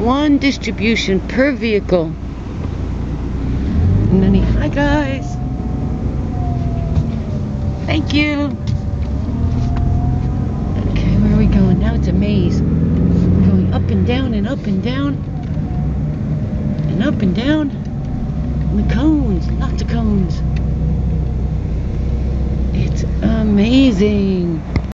One distribution per vehicle. And then he, hi guys. Thank you. Okay, where are we going? Now it's a maze. We're going up and down and up and down. And up and down. And the cones, lots of cones. It's amazing.